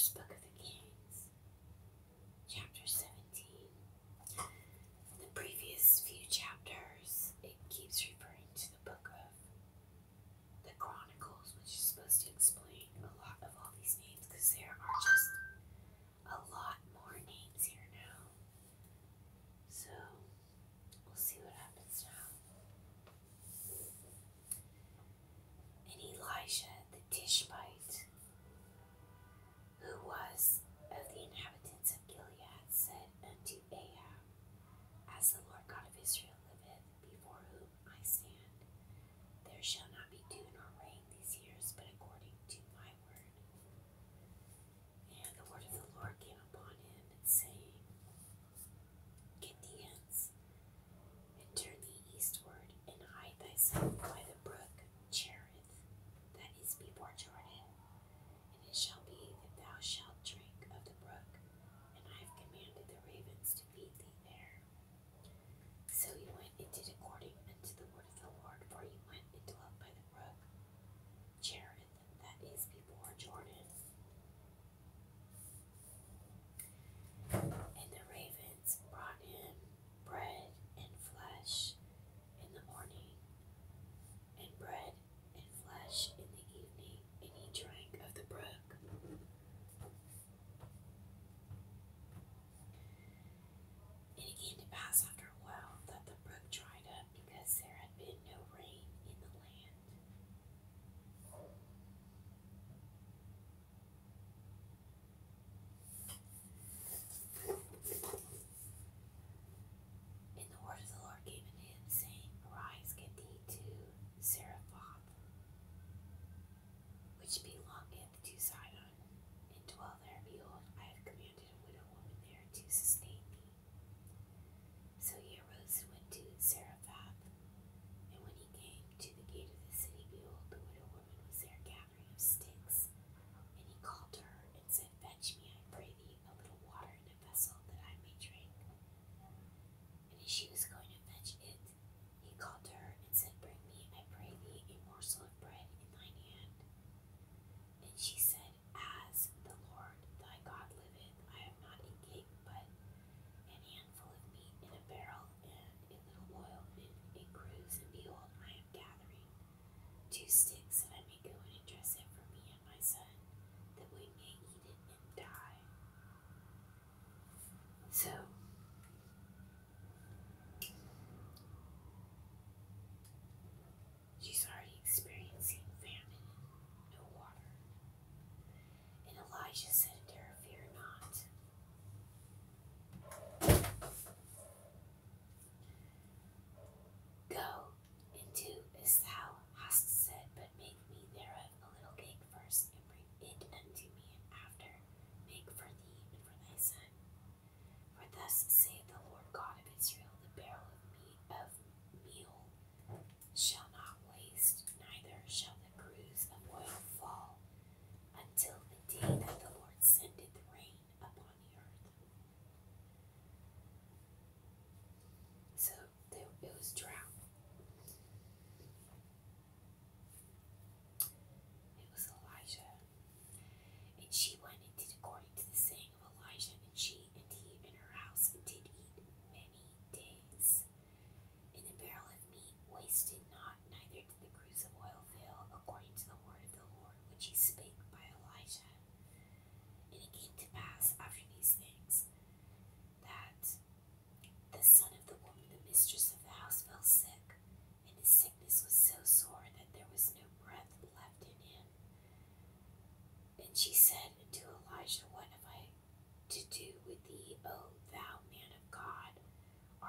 First Book of the Kings, Chapter 17. In the previous few chapters, it keeps referring to the Book of the Chronicles, which is supposed to explain a lot of all these names because there are just a lot more names here now. So, we'll see what happens now. And Elijah the Tishbite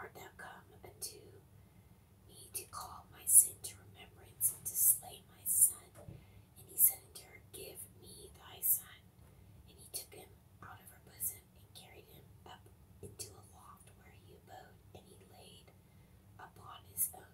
art thou come unto me to call my sin to remembrance and to slay my son? And he said unto her, Give me thy son. And he took him out of her bosom and carried him up into a loft where he abode, and he laid upon his own